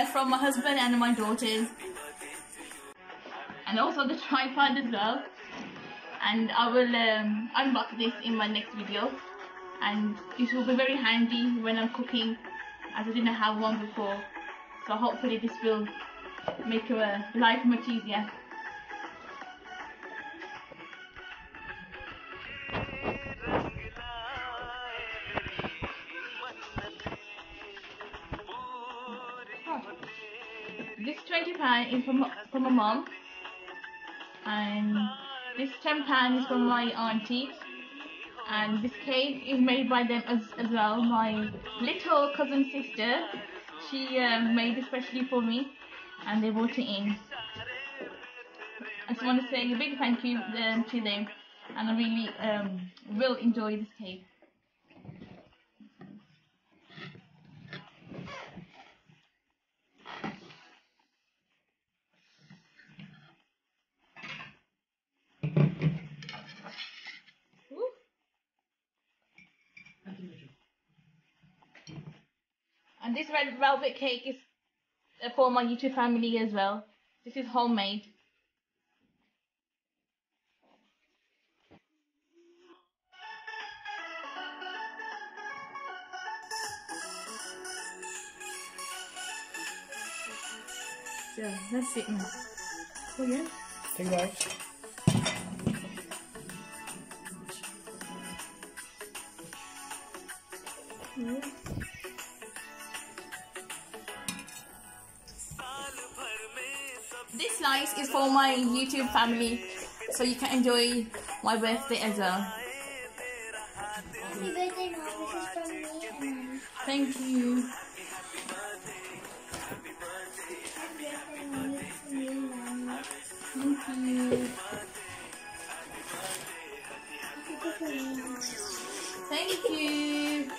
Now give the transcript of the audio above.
uh, from my husband and my daughters. And also the tripod as well. And I will um, unbox this in my next video. And this will be very handy when I'm cooking as I didn't have one before. So hopefully this will make your life much easier. This 20 pound is from, from my mom and this 10 pound is from my auntie and this cake is made by them as, as well. My little cousin sister, she uh, made especially for me and they brought it in. I just want to say a big thank you um, to them and I really um, will enjoy this cake. And this red velvet cake is uh, for my YouTube family as well. This is homemade. So that's it now. Oh yeah. Hey guys. This slice is for my YouTube family, so you can enjoy my birthday as well. Happy birthday, Mom. This is from me Thank and Thank you. Thank you.